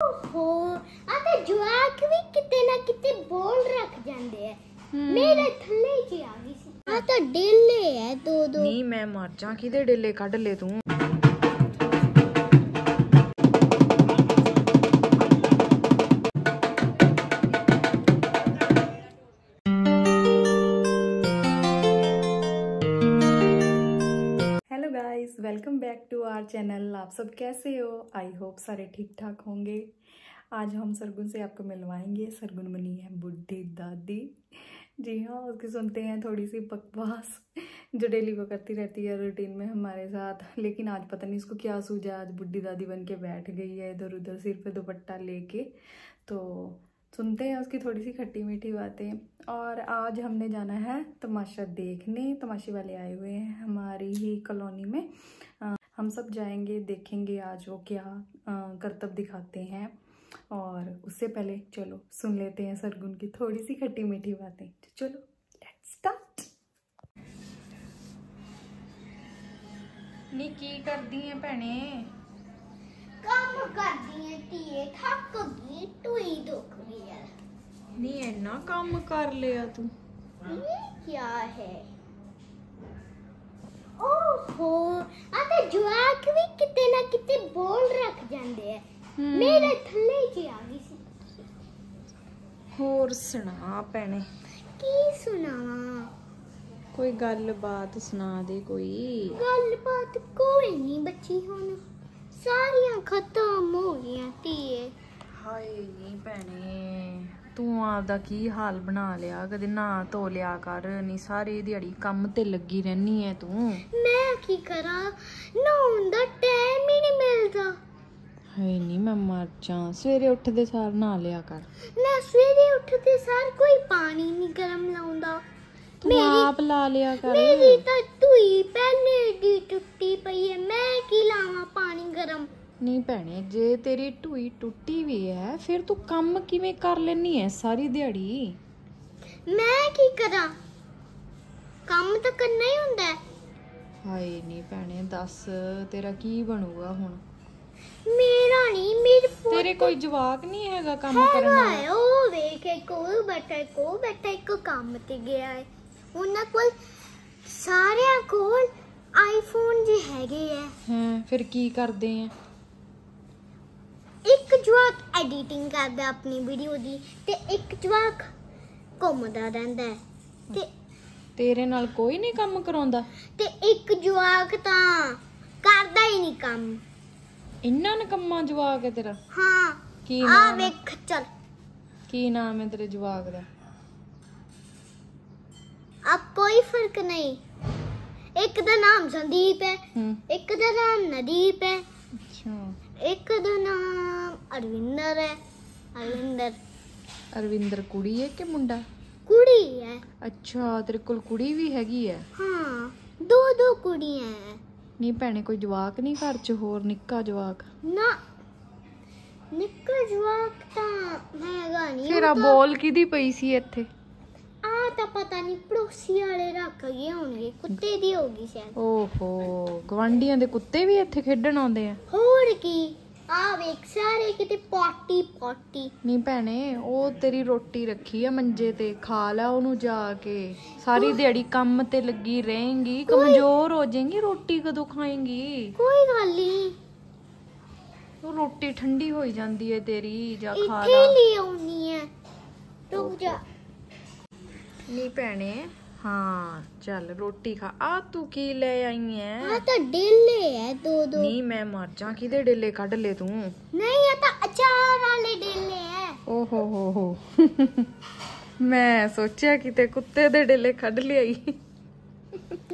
ਓਹੋ ਆ ਤਾਂ ਜਵਾਕ ਵੀ ਕਿਤੇ ਨਾ ਕਿਤੇ ਬੋਲ ਰੱਖ ਜਾਂਦੇ ਆ ਮੇਰੇ ਥੱਲੇ ਚ ਆ ਗਈ ਸੀ ਆ ਤਾਂ ਡੇਲੇ ਹੈ ਦੋ ਦੋ ਨਹੀਂ ਮੈਂ ਮਰ ਜਾ ਕਿਹਦੇ ਡੇਲੇ ਕੱਢ ਲੈ ਤੂੰ hello guys welcome back to our channel, आप सब कैसे हो? आई होप सारे ठीक ठाक होंगे। आज हम सरगुन से आपको मिलवाएँगे। सरगुन बनी है बुढ़ी दादी। जी हाँ उसकी सुनते हैं थोड़ी सी बकवास, जो डेली वो करती रहती है रूटीन में हमारे साथ। लेकिन आज पता नहीं इसको क्या सूझा आज बुढ़ी दादी बन के बैठ गई है इधर उधर सिर पे दुपट्टा लेके। तो सुनते हैं उसकी थोड़ी सी खट्टी मीठी बातें। और आज हमने जाना है तमाशा देखने। तमाशे वाले आए हुए हैं हमारी ही कॉलोनी में। हम सब जाएंगे देखेंगे आज वो क्या अ, करतब दिखाते हैं और उससे पहले चलो सुन लेते हैं सरगुन की थोड़ी सी खट्टी मीठी बातें तो चलो लेट्स स्टार्ट ਨੀ ਕੀ ਕਰਦੀ ਐ ਭੈਣੇ ਕੰਮ ਕਰਦੀ ਐ ਧੀਏ ਥੱਕ ਗਈ ਟੂਈ ਦੁੱਖ ਗਈ ਯਾਰ ਨੀ ਇੰਨਾ ਕੰਮ ਕਰ ਲਿਆ ਤੂੰ ये क्या है ਓਹੋ ਆ ਤਾਂ ਜਵਾਕ ਵੀ ਕਿਤੇ ਨਾ ਕਿਤੇ ਬੋਲ ਰੱਖ ਜਾਂਦੇ ਆ। ਮੇਰੇ ਥੱਲੇ ਚ ਆ ਗਈ ਸੀ। ਹੋਰ ਸੁਣਾ ਭੈਣੇ। ਕੀ ਸੁਣਾਵਾਂ? ਕੋਈ ਗੱਲਬਾਤ ਸੁਣਾ ਦੇ ਕੋਈ। ਗੱਲਬਾਤ ਕੋਈ ਨਹੀਂ ਬੱਚੀ ਹੁਣ। ਸਾਰੀਆਂ ਖਤਮ ਹੋ ਗਈਆਂ ਧੀਏ। ਹਾਏ ਨੀ ਭੈਣੇ। ਤੂੰ ਆਪਦਾ ਕੀ ਹਾਲ ਬਣਾ ਲਿਆ? ਕਦੇ ਨਾ ਧੋ ਲਿਆ ਕਰ ਨੀ ਸਾਰੀ ਦਿਹਾੜੀ ਕੰਮ ਤੇ ਲੱਗੀ ਰਹਿਨੀ ਐ ਤੂੰ। ਮੈਂ ਕੀ ਕਰਾਂ? ਨਹਾਉਣ ਦਾ ਟਾਈਮ ਹੀ ਨਹੀਂ ਮਿਲਦਾ। ਹਾਏ ਨੀ ਮੈਂ ਮਰ ਜਾ। ਸਵੇਰੇ ਉੱਠਦੇ ਸਾਰ ਨਹਾ ਲਿਆ ਕਰ। ਮੈਂ ਸਵੇਰੇ ਉੱਠਦੇ ਸਾਰ ਕੋਈ ਪਾਣੀ ਨਹੀਂ ਗਰਮ ਲਾਉਂਦਾ। ਤੂੰ ਮੇਰੀ- ਆਪ ਲਾ ਲਿਆ ਕਰ। ਮੇਰੀ ਤਾਂ ਧੂਈ ਪਹਿਲੇ ਦੀ ਟੁੱਟੀ ਪਈ ਹੈ ਮੈਂ ਕੀ ਲਾਵਾਂ ਪਾਣੀ ਗਰਮ? ਨਹੀਂ ਭੈਣੇ ਜੇ ਤੇਰੀ ਢੂਈ ਟੁੱਟੀ ਵੀ ਐ ਫਿਰ ਤੂੰ ਕੰਮ ਕਿਵੇਂ ਕਰ ਲੈਨੀ ਐ ਸਾਰੀ ਦਿਹਾੜੀ? ਮੈਂ ਕੀ ਕਰਾਂ? ਕੰਮ ਤਾਂ ਕਰਨਾ ਹੀ ਹੁੰਦਾ ਹੈ ਹਾਏ ਨੀ ਭੈਣੇ ਦੱਸ ਤੇਰਾ ਕੀ ਬਣੂਗਾ ਹੁਣ? ਮੇਰਾ ਨਹੀਂ ਮੇਰੇ ਪੁੱਤ ਤੇਰੇ ਕੋਈ ਜਵਾਕ ਨਹੀਂ ਹੈਗਾ ਕੰਮ ਕਰਨ ਹੈਗਾ ਵਾਲਾ? ਹੈ, ਉਹ ਵੇਖੇ ਕੋਲ ਬੈਠਾ ਹੈ, ਕੋਲ ਬੈਠਾ ਇੱਕ ਕੰਮ ਤੇ ਗਿਆ ਹੈ ਉਹਨਾਂ ਕੋਲ ਸਾਰਿਆਂ ਕੋਲ ਆਈਫੋਨ ਜੇ ਹੈਗੇ ਹੈ ਹੈ ਫਿਰ ਕੀ ਕਰਦੇ ਆ ਇੱਕ ਜਵਾਕ ਐਡੀਟਿੰਗ ਕਰਦਾ ਆਪਣੀ ਵੀਡੀਓ ਦੀ ਤੇ ਇੱਕ ਜਵਾਕ ਘੁੰਮਦਾ ਰਹਿੰਦਾ ਹੈ ਤੇ ਤੇਰੇ ਨਾਲ ਕੋਈ ਨਹੀਂ ਕੰਮ ਕਰਾਉਂਦਾ ਤੇ ਇੱਕ ਜਵਾਕ ਤਾਂ ਕਰਦਾ ਹੀ ਨਹੀਂ ਕੰਮ ਇੰਨਾ ਨਕੰਮਾ ਜਵਾਕ ਹੈ ਤੇਰਾ ਹਾਂ ਕੀ ਆ ਨਾਮ ਹੈ? ਵੇਖ ਚੱਲ ਕੀ ਨਾਮ ਹੈ ਤੇਰੇ ਜਵਾਕ ਦਾ अब कोई फर्क नहीं एक ਦਾ ਨਾਮ ਸੰਦੀਪ ਹੈ ਹੂੰ ਇੱਕ ਦਾ ਨਾਮ ਨਦੀਪ ਹੈ ਅੱਛਾ ਇੱਕ ਦਾ ਨਾਮ ਅਰਵਿੰਦਰ ਹੈ ਅਰਵਿੰਦਰ ਅਰਵਿੰਦਰ ਕੁੜੀ ਹੈ ਕਿ ਮੁੰਡਾ ਕੁੜੀ ਹੈ ਅੱਛਾ ਤੇਰੇ ਕੋਲ ਕੁੜੀ ਵੀ ਹੈਗੀ ਹੈ ਹਾਂ ਦੋ ਦੋ ਕੁੜੀਆਂ ਹੈ ਨਹੀਂ ਭੈਣੇ ਕੋਈ ਜਵਾਕ ਨਹੀਂ ਘਰ 'ਚ ਹੋਰ ਨਿੱਕਾ ਜਵਾਕ ਨਾ ਨਿੱਕਾ ਜਵਾਕ ਤਾਂ ਹੈਗਾ ਨਹੀਂ ਤੇਰਾ ਬੋਲ ਕਿਦੀ ਪਈ ਸੀ ਇੱਥੇ ਆ ਤਾਂ ਪਤਾ ਨਹੀਂ ਪੜੋਸੀ ਵਾਲੇ ਰੱਖ ਗਏ ਹੋਣਗੇ ਕੁੱਤੇ ਦੀ ਹੋਗੀ ਸ਼ਾਇਦ ਓਹੋ ਗਵਾਂਡੀਆਂ ਦੇ ਕੁੱਤੇ ਵੀ ਇੱਥੇ ਖੇਡਣ ਆਉਂਦੇ ਆ ਹੋਰ ਕੀ ਆ ਵੇਖ ਸਾਰੇ ਕਿਤੇ ਪੋਟੀ ਪੋਟੀ। ਨਹੀਂ ਭੈਣੇ ਉਹ ਤੇਰੀ ਰੋਟੀ ਰੱਖੀ ਆ ਮੰਜੇ ਤੇ ਖਾ ਲੈ ਉਹਨੂੰ ਜਾ ਕੇ। ਸਾਰੀ ਦਿਹਾੜੀ ਕੰਮ ਤੇ ਲੱਗੀ ਰਹੇਂਗੀ ਕਮਜ਼ੋਰ ਹੋ ਜਾਏਂਗੀ ਰੋਟੀ ਕਦੋਂ ਖਾਏਂਗੀ? ਕੋਈ ਗੱਲ ਨਹੀਂ ਉਹ ਰੋਟੀ ਠੰਡੀ ਹੋਈ ਜਾਂਦੀ ਹੈ ਤੇਰੀ ਜਾ ਖਾ ਇੱਥੇ ਲਾ। ਲਈ ਆਉਣੀ ਹੈ ਰੁਕ ਜਾ। ਨਹੀਂ ਭੈਣੇ ਹਾਂ ਚੱਲ ਰੋਟੀ ਖਾ ਆ ਤੂੰ ਕੀ ਲੈ ਆਈ ਐ ਆ ਤਾਂ ਡੇਲੇ ਹੈ ਦੋ ਦੋ ਨਹੀਂ ਮੈਂ ਮਰ ਜਾ ਕਿਹਦੇ ਡੇਲੇ ਕੱਢ ਲੈ ਤੂੰ ਨਹੀਂ ਇਹ ਤਾਂ ਅਚਾਰ ਵਾਲੇ ਡੇਲੇ ਹੈ ਓਹੋ ਹੋ ਹੋ ਮੈਂ ਸੋਚਿਆ ਕਿਤੇ ਕੁੱਤੇ ਦੇ ਡੇਲੇ ਕੱਢ ਲਿਆਈ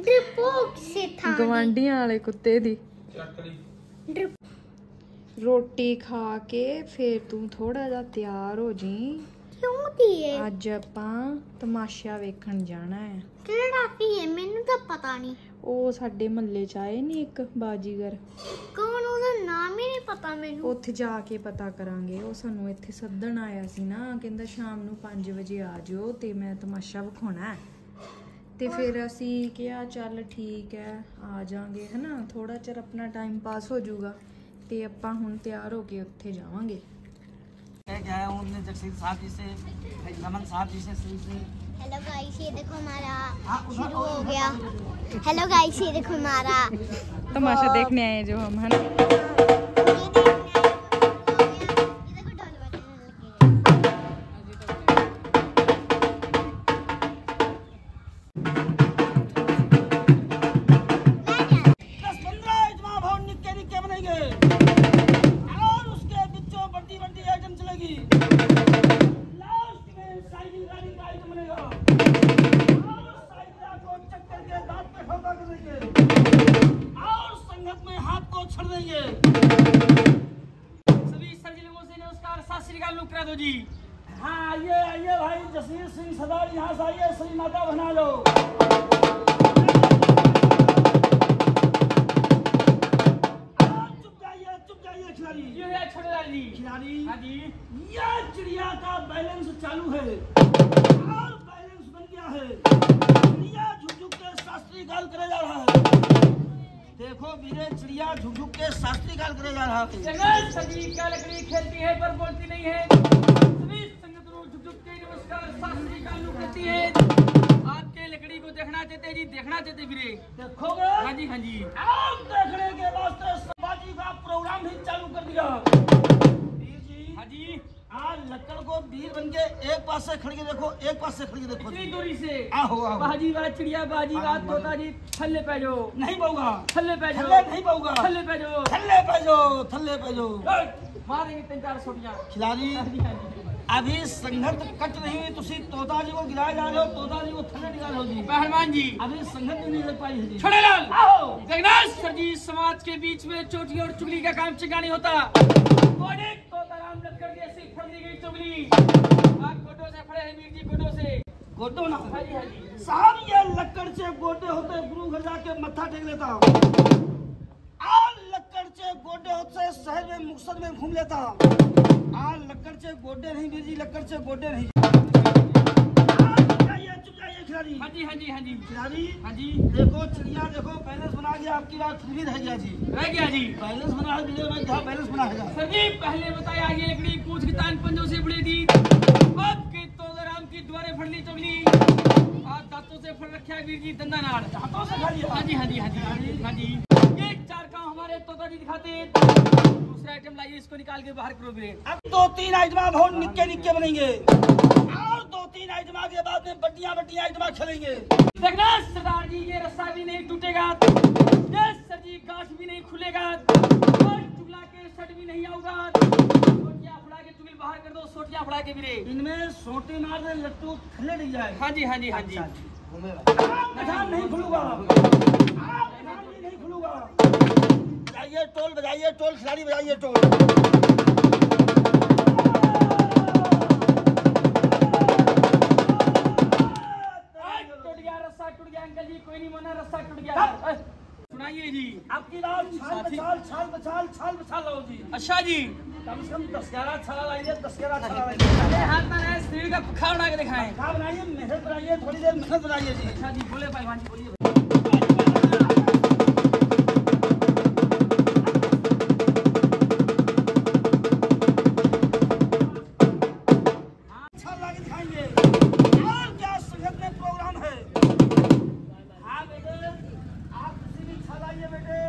ਡ੍ਰਿਪੋ ਕਿਸੇ ਥਾਂ ਦੀ। ਗਵਾਂਡੀਆਂ ਵਾਲੇ ਕੁੱਤੇ ਦੀ ਡ੍ਰਿਪ ਰੋਟੀ ਖਾ ਕੇ ਫੇਰ ਤੂੰ ਥੋੜਾ ਜਿਹਾ ਤਿਆਰ ਹੋ ਜੀ ਕਿਉਂ ਦੀਏ ਅੱਜ ਆਪਾਂ ਤਮਾਸ਼ਾ ਵੇਖਣ ਜਾਣਾ ਹੈ। ਕਿਹੜਾ ਧੀਏ ਮੈਨੂੰ ਤਾਂ ਪਤਾ ਨਹੀਂ ਉਹ ਸਾਡੇ ਮਹੱਲੇ ਚ ਆਏ ਨਹੀਂ ਇੱਕ ਬਾਜੀਗਰ? ਕੌਣ? ਉਹਦਾ ਨਾਮ ਹੀ ਨਹੀਂ ਪਤਾ ਮੈਨੂੰ। ਉੱਥੇ ਜਾ ਕੇ ਪਤਾ ਕਰਾਂਗੇ। ਉਹ ਸਾਨੂੰ ਇੱਥੇ ਸੱਦਣ ਆਇਆ ਸੀ ਨਾ। ਕਹਿੰਦਾ ਸ਼ਾਮ ਨੂੰ 5 ਵਜੇ ਆ ਜਿਓ ਤੇ ਮੈਂ ਤਮਾਸ਼ਾ ਵਿਖਾਉਣਾ ਹੈ। ਤੇ ਫਿਰ ਅਸੀਂ ਕਿਹਾ ਚੱਲ ਠੀਕ ਹੈ ਆ ਜਾਾਂਗੇ ਹਨਾ? ਥੋੜਾ ਚਿਰ ਆਪਣਾ ਟਾਈਮ ਪਾਸ ਹੋ ਜਾਊਗਾ ਤੇ ਆਪਾਂ ਹੁਣ ਤਿਆਰ ਹੋ ਕੇ ਉੱਥੇ ਜਾਵਾਂਗੇ। लेके आया हूँ अपने साहब जी से रमन साहब जी से हेलो गाइस ये देखो हमारा हाँ, शुरू हो गया। हेलो गाइस ये देखो हमारा। तमाशा देखने आए जो हम है। को छड़ देंगे। सभी लोगों से नमस्कार सत श्री अकाल लोग करा दो जी। हाँ आइए आइए भाई जसीर सिंह सरदार यहाँ से आइए श्री माता बना लो। ये है खिलाड़ी। हाँ जी। चिड़िया का बैलेंस चालू है। और बैलेंस बन गया है। चिड़िया झुक झुक के शास्त्रीय गाल करे जा रहा है। देखो वीरे चिड़िया झुक झुक के शास्त्रीय गाल करे जा रहा है। जंगल सभी क्या लकड़ी खेलती है पर बोलती नहीं है। सभी संगत के नमस्कार है। आपके लकड़ी को देखना चाहते जी देखना चाहते वीरे। देखोगे हाँ जी हाँ जी। आप देखने के वास्ते सभाजी का प्रोग्राम भी चालू कर दिया। वीर जी। हाँ जी को वीर बन के एक पास से खड़ के देखो एक पास से खड़ के देखो। इतनी दूरी से? आहो आहो। बाजी बात चिड़िया बाजी बात तोता जी थल्ले पे जो नहीं बऊगा थल्ले पे जो थल्ले नहीं बऊगा थल्ले पे जो थल्ले पे जो थल्ले पे जो मारेंगे तीन चार खिलाड़ी हाँ हाँ अभी संघर्ष कट नहीं हुई तुसी तोता जी को गिराए जा रहे हो तोता जी को थल्ले निकाल रहे हो जी। पहलवान जी। अभी संघर्ष नहीं लग पाई है जी। छोड़े लाल। आओ जगन्नाथ सर जी समाज के बीच में चोटी और चुगली का काम चिका नहीं होता कोडे तो तराम लक्कड़ की ऐसी फड़ दी गई चुगली। आप कोटो से फड़े हैं वीर जी कोटो से। गोडो ना हाँ जी हाँ जी। साहब ये लक्कड़ से गोडे होते गुरु घर जाके मत्था टेक लेता आ लक्कड़ से गोडे होते शहर में मुकसद में घूम लेता आ लक्कड़ से गोडे नहीं बीजी लक्कड़ से गोडे नहीं। खिलाड़ी हाँ जी हाँ जी हाँ जी। खिलाड़ी हाँ जी। देखो चिड़िया देखो बैलेंस बना गया आपकी बात फिर भी रह गया जी। रह गया जी। बैलेंस बना है बैलेंस बना है। सर जी पहले बताया ये लकड़ी पूछ की तान पंजों से बड़ी थी अब के तो राम की द्वारे फड़ ली चुगली आज दांतों से फड़ रखा है वीर जी दंदा नाड़ हाथों से? खा लिया हाँ जी हाँ जी हाँ जी हाँ जी ये चार काम हमारे तोता जी दिखाते हैं। दूसरा आइटम लाइए इसको निकाल के बाहर करो अब दो तीन आइटमा बहुत निक्के निक्के बनेंगे। तीन आइटमा के बाद में बड्डिया बड्डिया आइटमा खेलेंगे देखना सरदार जी ये रस्सा भी नहीं टूटेगा। ये सर जी गाछ भी नहीं खुलेगा। और चुगला के सट भी नहीं आऊगा। सोटिया फड़ा के चुगल बाहर कर दो सोटिया फड़ा के वीरे इनमें सोटी मार दे लट्टू थल्ले नहीं जाए। हाँ जी हाँ जी हाँ जी। नहीं खुलूँगा। भी नहीं खुलूँगा। बजाइए टोल बजाइए टोल खिलाड़ी बजाइए टोल। अच्छा जी। कम से कम लाइए लाइए अरे हाथ में रहे का पखा बना के दिखाएँ। खा बनाइए मेहनत बनाइए थोड़ी देर मेहनत बनाइए जी। अच्छा जी बोले पहलवान जी बोलिए। अच्छा प्रोग्राम हाँ बेटे आप किसी भी छा लाइए बेटे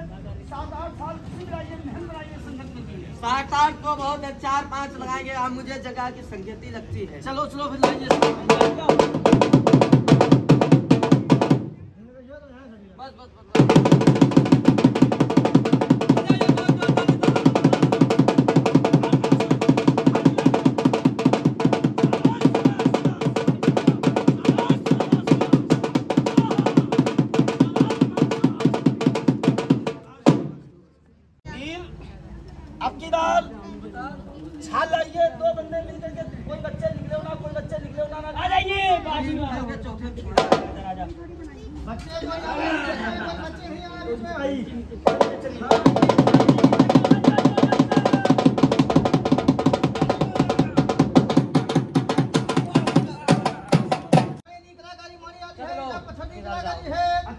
सात आठ साल किसी भी लाइए मेहनत बनाइए साठ आठ तो बहुत है, चार पाँच लगाएँगे। आप मुझे जगह की संगति लगती है। चलो चलो, फिर बस बस बस।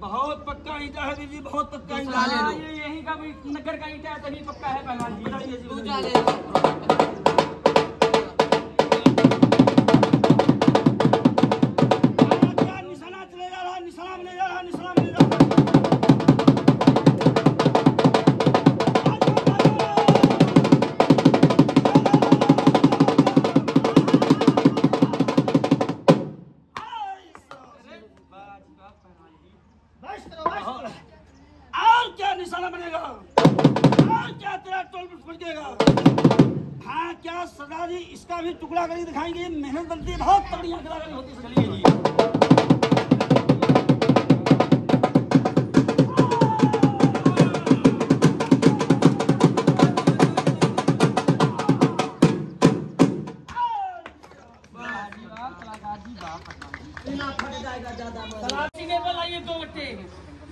बहुत पक्का ईटा है दीदी बहुत पक्का ईटा है यही का भी नगर का ईटा है तभी पक्का है पहलवान जी और क्या निशाना बनेगा? और क्या तेरा टोल फटकेगा? हाँ क्या सरदार जी, इसका भी टुकड़ा करके दिखाएँगे। मेहनत बनती है, बहुत तगड़ी होती है जाएगा ज़्यादा दो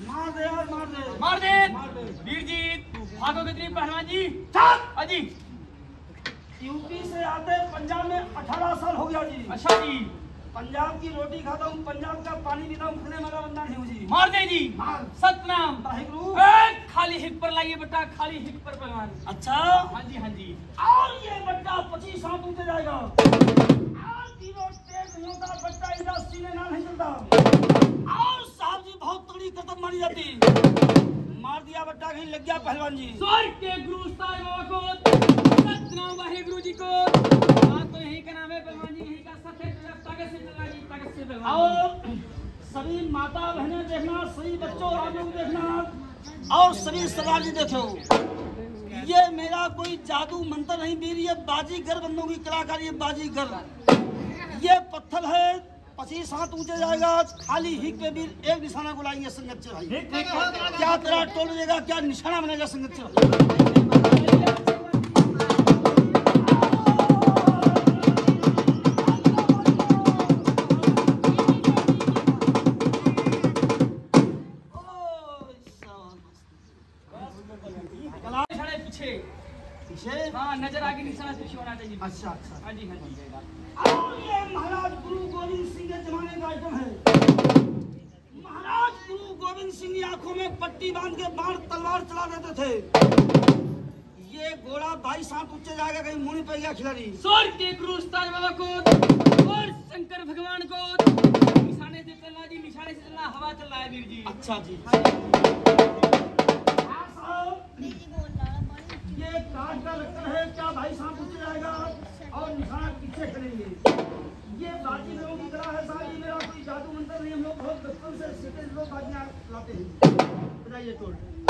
मार दे यार मार दे। मार दे। मार वीर जी भागो कितनी पहलवान जी। अजी। यूपी से आते पंजाब में 18 साल हो गया जी। अच्छा जी। पंजाब की रोटी खाता हूँ पंजाब का पानी पीता हूँ खाने वाला बंदा नहीं हूँ जी। मार दे जी। मार। सतनाम। खाली हिट पर लाइए बेटा खाली हिट पर पहलवान। अच्छा। हाँ जी हाँ जी। और ये बट्टा पच्चीस हाथ ऊँचे जाएगा। तीनों तेज नहीं होता बट्टा सीने ना नहीं चलता और साहब जी बहुत तगड़ी कदम मारी जाती। मार दिया बट्टा कहीं लग गया पहलवान जी। स्वर्ग के गुरु उस्ताद को सतनाम वाहिगुरु जी को। बात तो यही का नाम है पहलवान जी यही का सच ताकत से चलना जी ताकत से पहलवान और सभी माता बहनें देखना सभी बच्चों आप लोग देखना और सभी सरदार जी देखो। ये मेरा कोई जादू मंत्र नहीं वीर ये बाजीगर बंदों की कलाकारी बाजीगर। ये पत्थर है पच्चीस हाथ ऊँचे जाएगा खाली हिक पे भी एक निशाना बुलाएँगे संगत से भाई क्या तेरा टोल देगा क्या निशाना बनेगा संगत से निशाने में पट्टी बाँध के बाण तलवार चला देते थे। ये घोड़ा बाईस हाथ ऊँचे जाएगा कहीं मुड़ी पे गया खिलाड़ी। स्वर्ग के गुरु उस्ताद बाबा को और शंकर भगवान को। निशाने से चलना जी निशाने से चलना हवा चल रहा है वीर जी। अच्छा जी। ये काट का लक्षण है क्या भाई साहब ऊँचे जाएगा और निशाना पीछे करेंगे? ये बाकी लोगों की कला है साहब ये मेरा कोई जादू मंत्र नहीं, हम लोग बहुत बचपन से सीखे लोग बाजियाँ लाते हैं। बताइए टोल।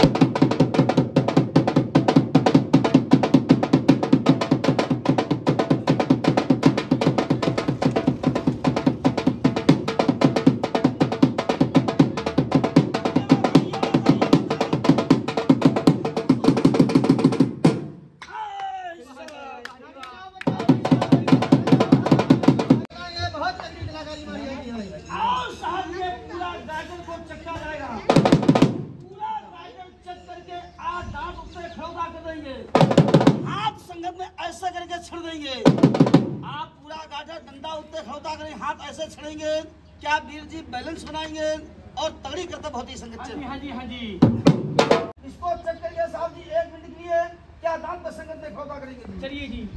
देंगे। हाथ संगत में ऐसे करके छड़ देंगे। आप पूरा गाजर डंडा उत्ते खौता करें हाथ ऐसे छड़ेंगे क्या वीर जी बैलेंस बनाएँगे और तगड़ी करतब होती है संगत हाँ जी हाँ जी हाँ जी। इसको चेक करिए साहब जी एक मिनट के लिए क्या दाम पर संगत में खौता करेंगे? चलिए जी।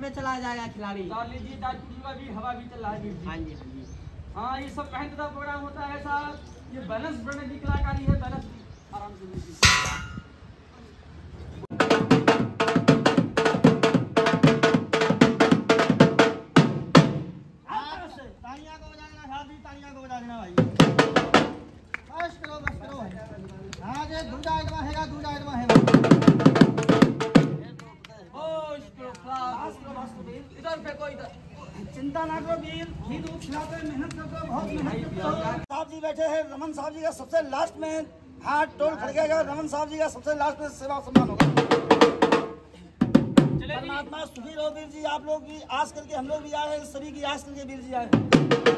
में चला जाएगा खिलाड़ी। भी हवा भी चल रहा है हाँ जी हाँ जी। हाँ ये सब मेहनत का प्रोग्राम होता है साहब। ये बैलेंस बढ़ने की कलाकारी है बैलेंस आराम से लीजिए। हाथ से तालियाँ को बजाना साहब जी तालियाँ को बजा देना भाई बस करो बस करो हाँ ये दूजा आइटम हैगा दूजा आइटम हैगा। चिंता को भी दूध खिलाते हैं, मेहनत करते हो, बहुत मेहनत साहब जी बैठे हैं रमन साहब जी का सबसे लास्ट में हाथ टोल खड़केगा रमन साहब जी का सबसे लास्ट में सेवा सम्मान होगा। परमात्मा सुखी रहो वीर जी आप लोग भी आस करके हम लोग भी आए हैं सभी की आस करके वीर जी आए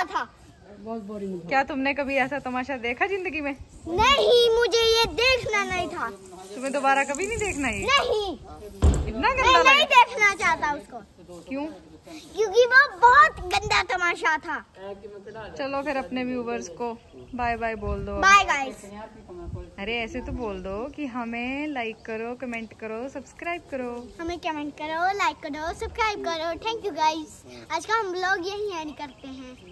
बहुत था। बहुत बोरिंग था। क्या तुमने कभी ऐसा तमाशा देखा ज़िंदगी में? नहीं मुझे ये देखना नहीं था। तुम्हें दोबारा कभी नहीं देखना ये? नहीं। इतना गंदा मैं नहीं देखना चाहता उसको। क्यों? क्योंकि वो बहुत गंदा तमाशा था। चलो फिर अपने व्यूवर्स को बाय बाय बोल दो। बाय गाइस अरे ऐसे तो बोल दो कि हमें लाइक करो कमेंट करो सब्सक्राइब करो। हमें कमेंट करो लाइक करो सब्सक्राइब करो। थैंक यू गाइस आज का हम ब्लॉग यही एंड करते हैं।